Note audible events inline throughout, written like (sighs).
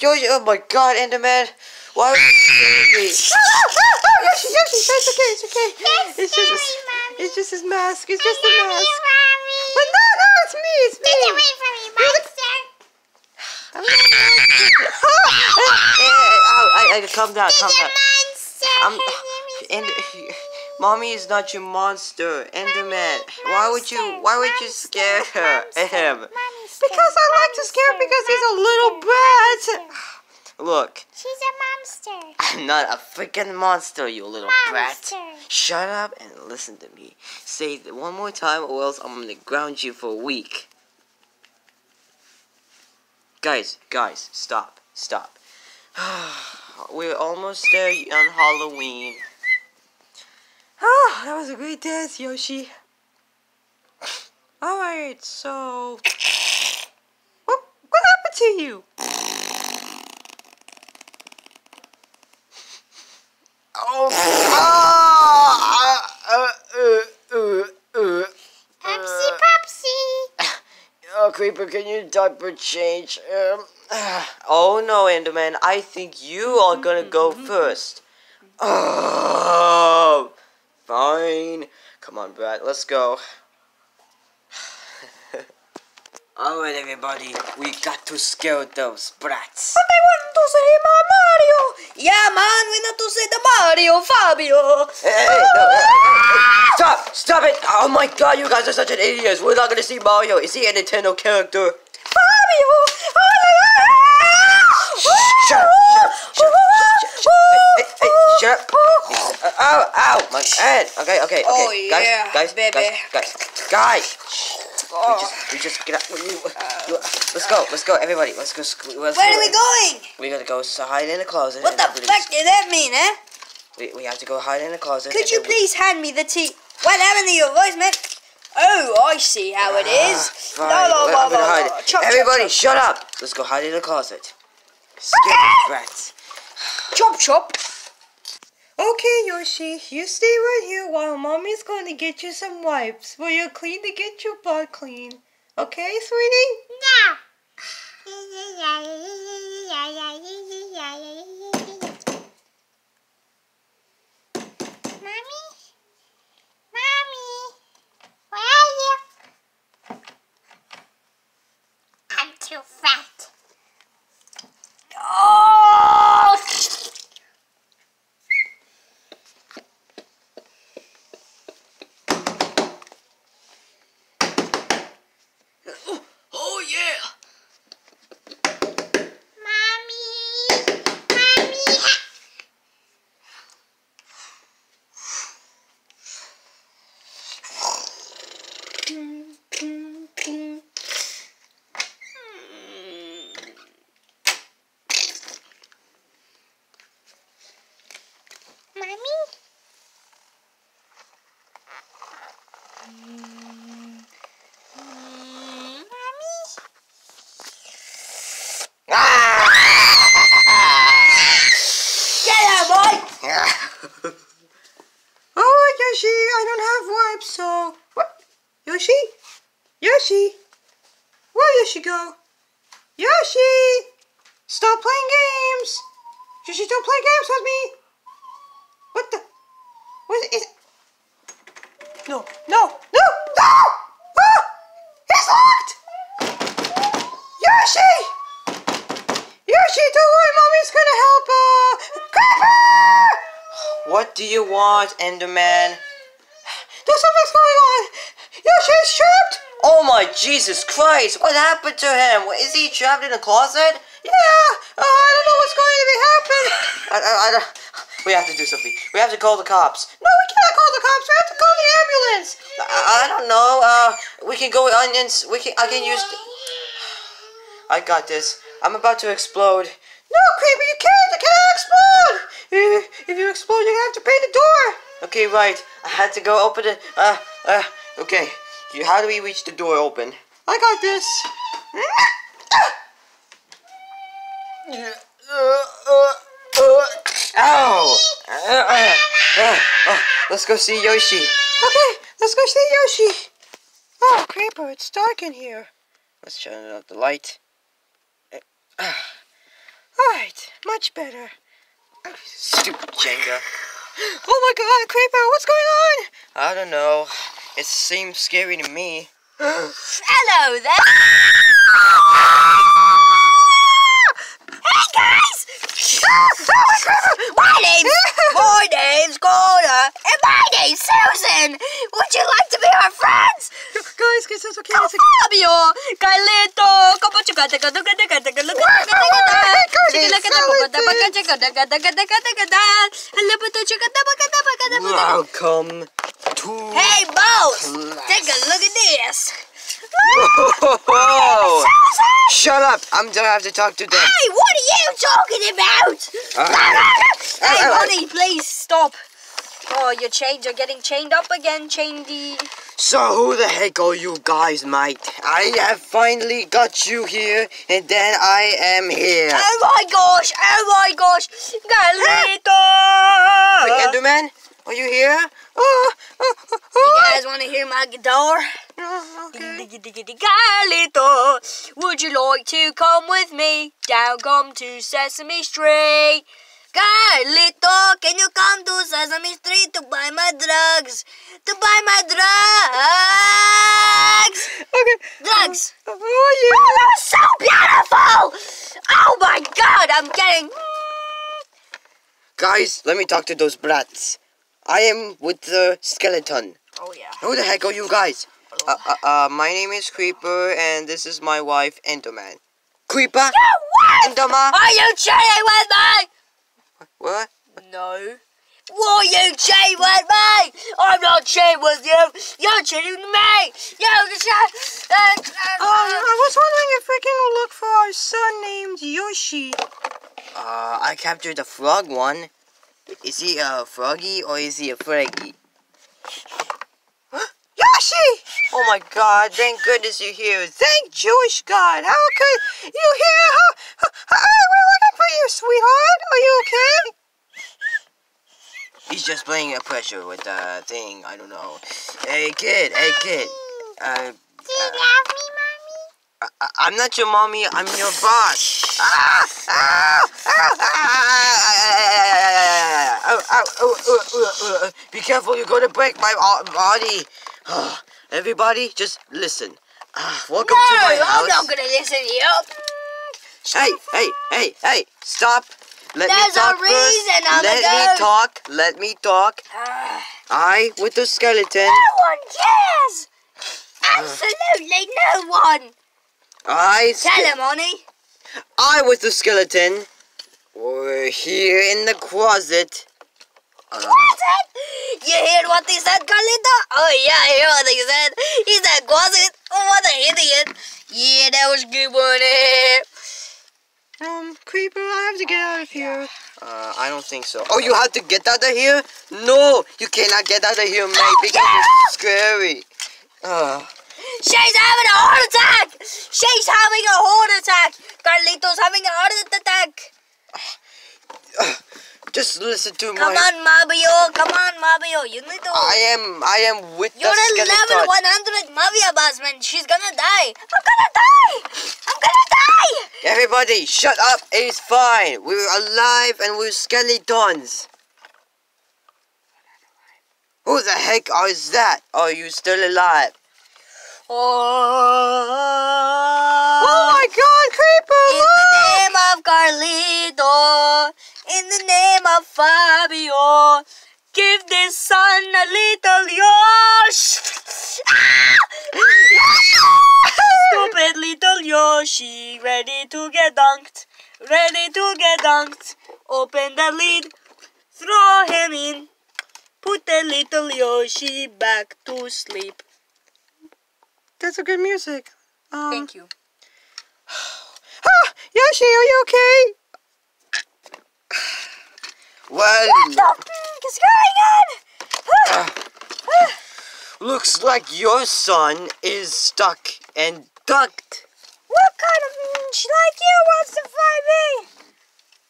Yoshi, oh my god, Enderman. Why would you Yoshi, Yoshi, it's okay, it's okay. Yes, It's just, Mommy. It's just his mask. It's just I a mask. you, Mommy. But no, no, it's me, it's me. Get away from me, monster. I'm not a monster. oh, I, I, calm down, calm down. monster. I'm, and, mommy is not your monster, Enderman. Why would you? Why would you scare her? monster, Him? Because I like to scare him because he's a little monster, brat. (sighs) Look, She's a monster. (laughs) I'm not a freaking monster, you little brat. Shut up and listen to me. Say it one more time, or else I'm gonna ground you for a week. Guys, guys, stop, stop. (sighs) We're almost there on Halloween. Ah, that was a great dance, Yoshi. Alright, so. What, what happened to you? Oh, ah, uh, uh, uh, Upsy popsy. Oh, Creeper, can you diaper change? Um, oh no, Enderman, I think you are gonna go first. Oh, fine. Come on, Brad, let's go. (sighs) Alright, everybody, we got to scare those brats. But I want to say my Mario. Yeah, man, we want to say the Mario, Fabio. Hey, hey, no, hey, hey, hey, stop! Stop it! Oh my god, you guys are such an idiots. We're not gonna see Mario. Is he a Nintendo character? Fabio. Oh, la, la. Shut! Shut up! Shut up! Hey, hey, shut up! Ow! Ow! My head! Okay, okay, okay. Oh, guys, yeah, guys, baby. guys, guys, guys! Shh. We just, we just get up. we- we- Let's go, let's go, everybody. Let's go. Let's Where are we going? We gotta go hide in the closet. What the fuck does that mean, eh? We, we have to go hide in the closet. Could you we- please hand me the tea? What happened to your voice, man? Oh, I see how it is. Everybody, shut up! Let's go hide in the closet. Scare the rats. Chop, chop. Okay, Yoshi, you stay right here while mommy's going to get you some wipes for you clean to get your butt clean. Okay, sweetie? Mommy? Mommy? Where are you? I'm too fat. Oh! Oh, yeah! Mommy? Mommy? Mommy? Mommy? Get out, boy! oh, Yoshi, I don't have wipes, so... What? Yoshi? Yoshi? Where Yoshi go? Yoshi! Stop playing games! Yoshi, don't play games with me! What the... What is... No, no, no, no! Ah! He's locked! Yoshi! Yoshi, don't worry, mommy's gonna help, uh... Creeper! What do you want, Enderman? There's something's going on! Yoshi's trapped! Oh my Jesus Christ! What happened to him? Is he trapped in a closet? Yeah! Uh, I don't know what's going to be happening! I, I, I don't... We have to do something. We have to call the cops. No, we can't call the cops. We have to call the ambulance. I, I don't know. Uh, we can go with onions. We can. I can use. I got this. I'm about to explode. No, Creeper, you can't. I can't explode. If, if you explode, you have to pay the door. Okay, right. I had to go open it. Uh, uh. Okay. How do we reach the door open? I got this. (laughs) Ow! Uh, uh, uh, uh, let's go see Yoshi. Okay, let's go see Yoshi. Oh, Creeper, it's dark in here. Let's turn out the light. Uh, Alright, much better. Stupid Jenga. Oh my god, Creeper, what's going on? I don't know. It seems scary to me. (gasps) Hello there. hey guys. My name's my name's Connor and my name's Susan. Would you like to be our friends? Guys, guys, it's okay. Oh, Fabio, Carlito, como chica, chica, chica, chica, chica, look at the Welcome to. Hey, Mouse, take a look at this. Whoa! Shut up! I'm gonna have to talk to them. Hey, what are you talking about? Uh, (laughs) hey, uh, uh, please stop. Oh, your chains are getting chained up again, chainedy. So who the heck are you guys, mate? I have finally got you here, and then I am here. Oh my gosh, oh my gosh, Wait, Galito! Enderman, are you here? Oh, oh, oh, oh, You oh. guys want to hear my guitar? Oh, okay. Galito, would you like to come with me? Down come to Sesame Street. Carlito, can you come to Sesame Street to buy my drugs? To buy my drugs! Okay. Drugs! Who are you? Oh, oh that was so beautiful! Oh my god, I'm getting... Guys, let me talk to those brats. I am with the skeleton. Oh yeah. Who the heck are you guys? Uh, uh, uh, my name is Creeper, and this is my wife, Enderman. Creeper? what? Enderman? Are you cheating with me? What? No. Why you cheating with me? I'm not cheating with you. You're cheating with me. You're just... Uh, uh, Oh, I was wondering if we can look for our son named Yoshi. Uh, I captured a frog one. Is he a froggy or is he a froggy? (gasps) Yoshi! Oh my god, thank goodness you're here. Thank Jewish God. How could you here? How, how, how, we're looking for you, sweetheart. Are you okay? He's just playing a pressure with the thing. I don't know. Hey, kid. Hey, kid. Uh, uh, love me, Mommy? I, I'm not your mommy, I'm your boss. Ah, ah, ah, ah, ah, ah, ah. Be careful, you're going to break my body. Ah, (sighs) Everybody, just listen. Ah, welcome to my no, I'm not house. gonna listen to you. Hey, hey, hey, hey, stop. Let There's me a talk reason first. I'm a Let me ghost. talk. Let me talk. Ah, I, with the skeleton, no one cares. Absolutely no one. I, Tell him, honey. I with the skeleton, we're here in the closet. Uh, Closet? You hear what he said, Carlito? Oh yeah, I hear what he said. He said closet. Oh, what an idiot. Yeah, that was good one. eh? Um, Creeper, I have to get out of here. Uh, I don't think so. Oh, you have to get out of here? No, you cannot get out of here, mate, Oh, because it's scary. Uh, She's having a heart attack. She's having a heart attack. Carlito's having a heart attack. (sighs) just listen to me. Come my... on, Mabio. Come on, Mabio. You need to. I am, I am with You're the level 100 Mafia boss, man. She's gonna die. I'm gonna die. I'm gonna die. Everybody, shut up. It's fine. We're alive and we're skeletons. Who the heck is that? Are you still alive? Oh, Oh my god, Creeper, In the name of Carlito, in the name of Fabio, give this son a little Yosh. Ah! (laughs) Stupid little Yoshi, ready to get dunked, ready to get dunked. Open the lid, throw him in, put the little Yoshi back to sleep. That's a good music. Um, Thank you. (sighs) Ah, Yoshi, are you okay? (sighs) Well, What the f- is going on? (sighs) looks like your son is stuck and ducked. What kind of bitch like you wants to fight me?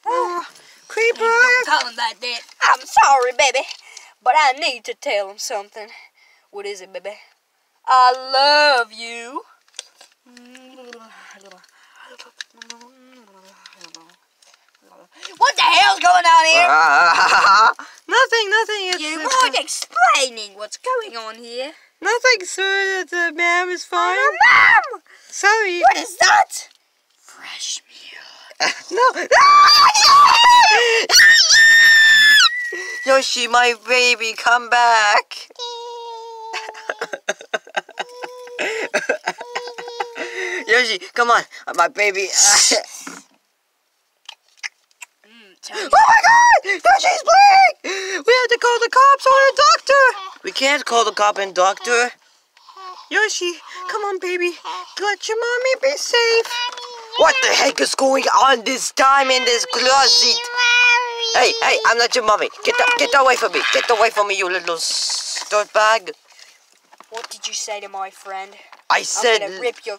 Oh, Creeper, Don't I have... tell him that, Dad. I'm sorry, baby, but I need to tell him something. What is it, baby? I love you. What the hell's going on here? (laughs) nothing, nothing. It's, You it's, mind explaining what's going on here? nothing, sir. The ma'am is oh, fine. Mom! Sorry. What is that? Fresh milk. (laughs) no. (laughs) Ah, Yoshi, my baby, come back. Yoshi, come on, my baby. (laughs) Mm. Oh my god! Yoshi's bleeding! We have to call the cops or the doctor! We can't call the cop and doctor. Yoshi, come on, baby. Let your mommy be safe. What the heck is going on this time in this closet? Hey, hey, I'm not your mommy. Get get away from me. Get away from me, you little start bag. What did you say to my friend? I I'm said, gonna rip your.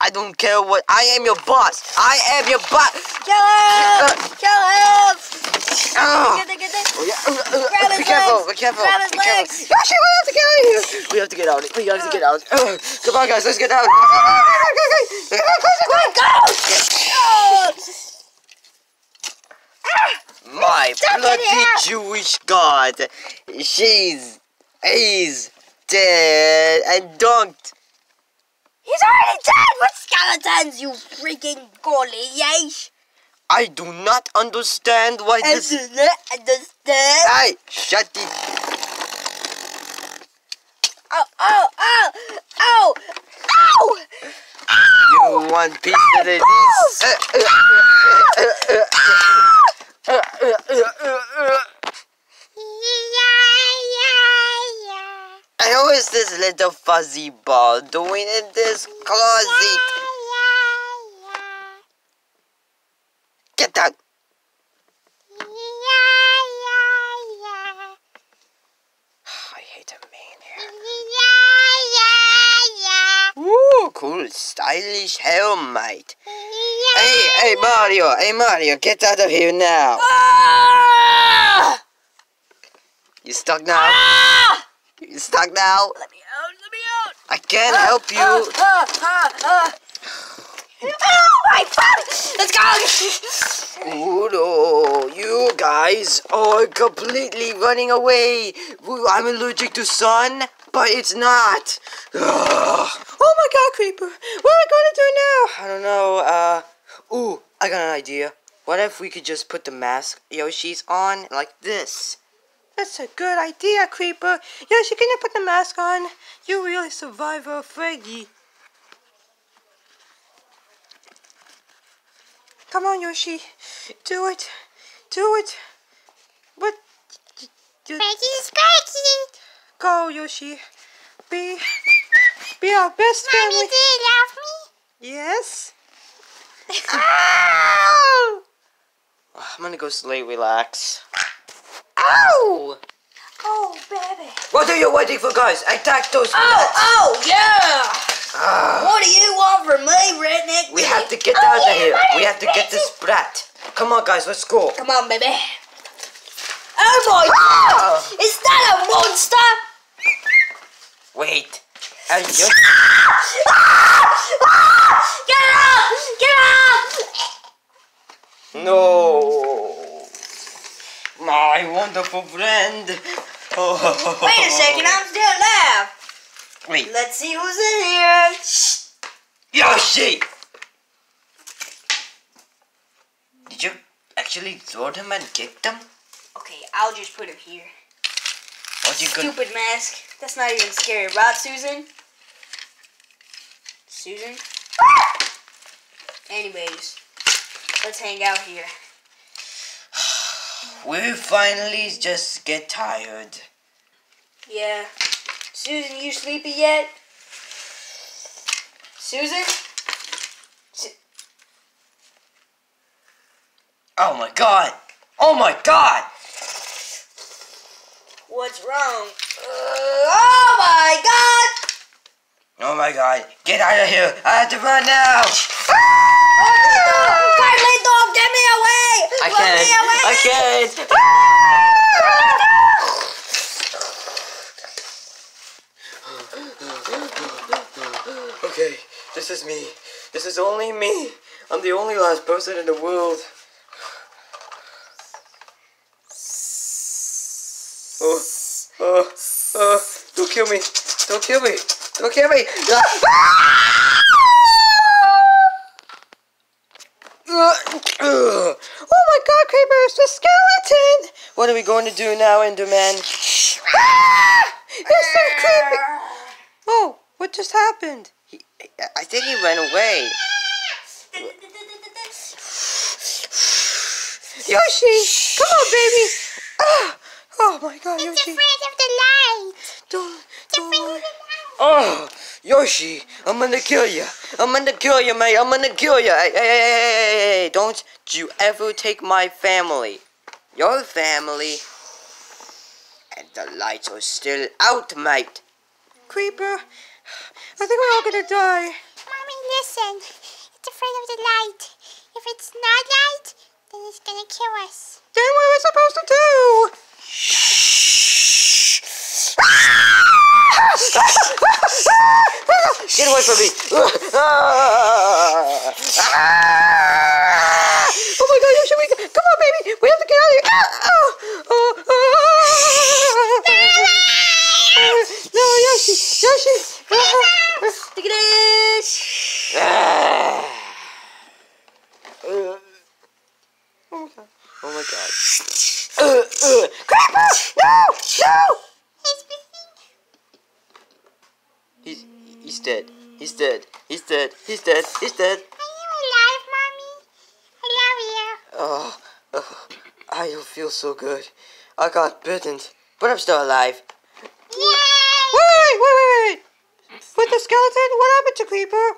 I don't care what. I am your boss. I am your boss. Kill him! Kill him! Oh. Get the, get the. Oh, yeah. uh, uh, Grab be his careful, legs. be careful. Grab his be careful. legs. Yoshi, we have to get out of here. We have to get out. We have to get out. Uh, come on, guys, let's get out. Go! My Stuck in bloody. Jewish God. She's, he's dead and dunked. He's already dead with skeletons, you freaking golly yesh! I do not understand why I this. do not understand. Hey, shut it. Oh, oh, oh, oh, oh! You want piece of this? Is this little fuzzy ball doing in this closet? Get out! (sighs) I hate a man here. Ooh, cool, stylish helmet. Hey, hey, Mario, hey, Mario, get out of here now. Ah! You stuck now? Ah! You stuck now? Let me out, let me out! I can't help you. Ah, ah, ah. Oh, my butt! Let's go! Oh no, you guys are completely running away. I'm allergic to sun, but it's not. Ugh. Oh my god, Creeper. What are we gonna do now? I don't know. Uh, ooh, I got an idea. What if we could just put the mask Yoshi's on like this? That's a good idea, Creeper. Yoshi, can you put the mask on? You really survivor, Freddy. Come on, Yoshi. Do it. Do it. What? Do Go, Yoshi. Be, be our best family. Do you love me? Yes. (laughs) Ow! I'm gonna go sleep, relax. Ow! Oh, baby. What are you waiting for, guys? Attack those Oh, rats. oh, yeah! Ah, What do you want from me, redneck? we have to get Oh, out of here. We have to get this brat. Come on, guys, let's go. Come on, baby. Oh my Ah! god! Is that a monster? Wait. Are you? Get up! Get up! No. My wonderful friend. Oh. Wait a second, I'm still alive. Wait. Let's see who's in here. Yoshi! Did you actually throw them and kick them? Okay, I'll just put him here. What you gonna? Stupid mask. That's not even scary, right, Susan? Susan? Anyways, let's hang out here. We finally just get tired. Yeah. Susan, you sleepy yet? Susan? Oh my god! Oh my god! What's wrong? Uh, oh my god! Oh my god! Get out of here! I have to run now! Kindly dog, get me away! I can't! I (gasps) can't! Okay, this is me. This is only me. I'm the only last person in the world. Oh, oh, oh, don't kill me. Don't kill me. Don't kill me. (laughs) Ah! Oh my god, Creeper, it's a skeleton! What are we going to do now, Enderman? Ah! It's so creepy! Oh, what just happened? He, I think he ran away. Yoshi! Come on, baby! Ah! Oh my god, It's Yoshi! afraid of the light. Don't, It's don't afraid of the light. Oh, Yoshi, I'm gonna kill you. I'm gonna kill you, mate. I'm gonna kill you. Hey, hey, hey, hey, don't you ever take my family. Your family. And the lights are still out, mate. Creeper, I think we're all gonna die. Mommy, listen. It's afraid of the light. If it's not light, then it's gonna kill us. Then what are we supposed to do? Get away from me! Ah! Oh my god, Yoshi, we, come on, baby! We have to get out of here! Ah! Oh, oh, ah! No, Yoshi! Yoshi! Take it! Ah! Uh, Oh my god. Oh my god. Uh, uh. Creeper! No! No! He's breathing. He's he's dead. He's dead. He's dead. He's dead. Are you alive, Mommy? I love you. Oh, oh, I don't feel so good. I got bitten, but I'm still alive. Yay! Wait, wait, wait, wait! With the skeleton, what happened to Creeper?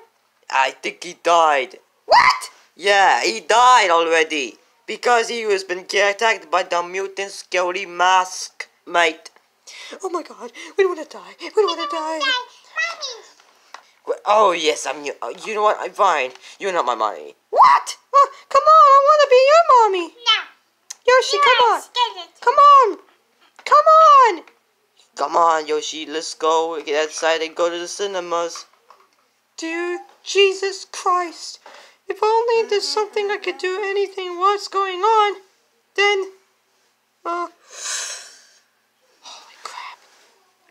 I think he died. What? Yeah, he died already because he was been attacked by the mutant scary mask, mate. Oh my god, we don't want to die. We don't want to die. Yay! Mommy! Oh yes, I'm you. uh, You know what? I'm fine. You're not my mommy. What? Oh, come on, I want to be your mommy. No. Yoshi, You're come on. skeleton. Come on! Come on! Come on, Yoshi, let's go get outside and go to the cinemas. Dear Jesus Christ, if only there's something I could do anything what's going on, then. Uh.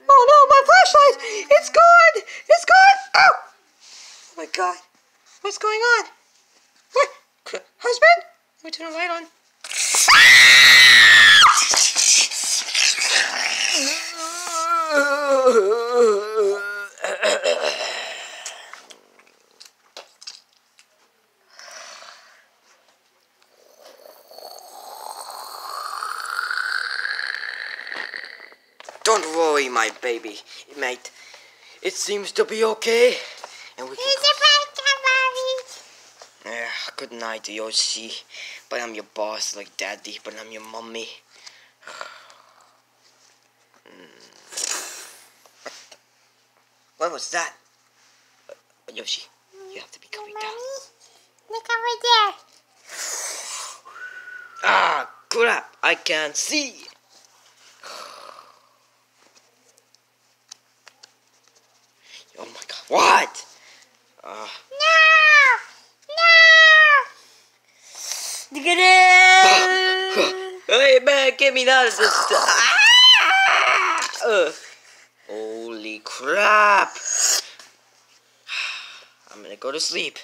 Oh no, my flashlight! It's gone! It's gone! Oh! Oh my god. What's going on? What? Husband? Let me turn the light on. Don't worry, my baby, mate. It seems to be okay, and we can. He's about to, Mommy. Yeah, good night, Yoshi. But I'm your boss, like Daddy. But I'm your mommy. Mm. (sighs) What was that? Uh, Yoshi, you have to be coming down. Look over there. (sighs) Ah, crap! I can't see. Oh my god! What? Uh, No! No! Take it! (laughs) hey man, get me out of this. Holy crap! (sighs) I'm gonna go to sleep.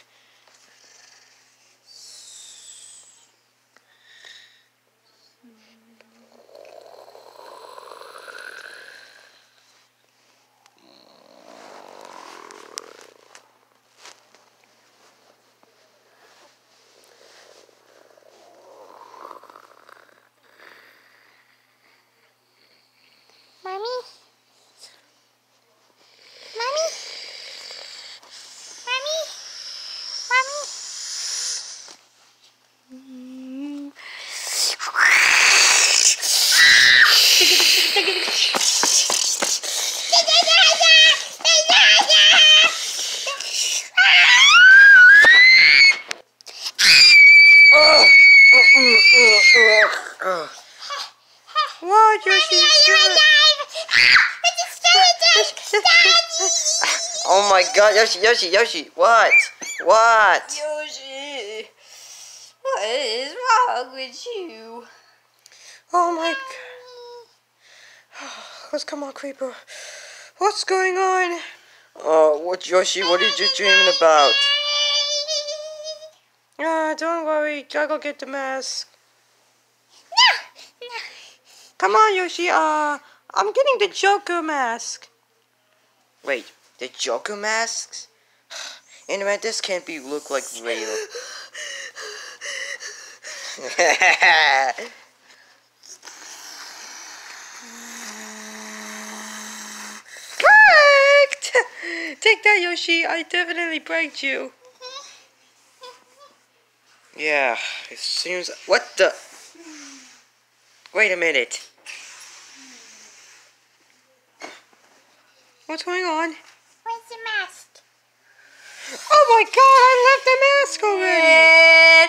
Mommy? Mommy? Mommy? Mommy? What, Mommy, are you alive? It's a skeleton! Daddy! (laughs) Oh my god, Yoshi, Yoshi, Yoshi, what? What? Yoshi! What is wrong with you? Oh my god. (sighs) Let's come on, Creeper. What's going on? Oh, what, Yoshi? What are you dreaming about? Ah, don't worry. I'll go get the mask. Come on, Yoshi. Uh, I'm getting the Joker mask. Wait, the Joker masks? (sighs) Anyway, this can't be look like real. (laughs) Correct! Take that, Yoshi. I definitely pranked you. Yeah, it seems. What the? Wait a minute. What's going on? Where's the mask? Oh my god, I left the mask already!